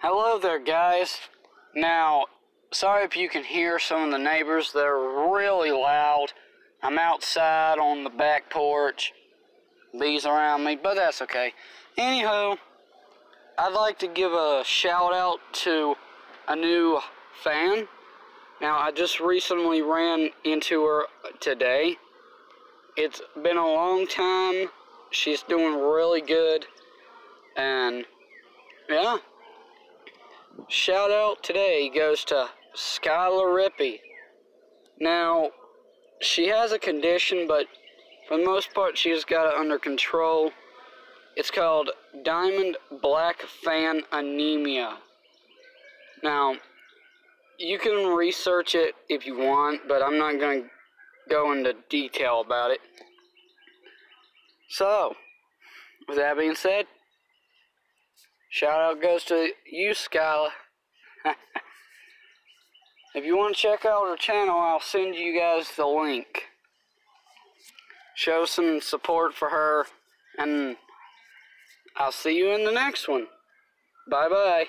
Hello there, guys. Now, sorry if you can hear some of the neighbors. They're really loud. I'm outside on the back porch. Bees around me, but that's okay. Anywho, I'd like to give a shout out to a new fan. Now, I just recently ran into her today. It's been a long time. She's doing really good. And, yeah. Shout out today goes to Skyla Rippy. Now, she has a condition, but for the most part, she's got it under control. It's called Diamond Black Fan Anemia. Now, you can research it if you want, but I'm not going to go into detail about it. So, with that being said, shout out goes to you, Skyla. if you want to check out her channel, I'll send you guys the link. Show some support for her, and I'll see you in the next one. Bye bye.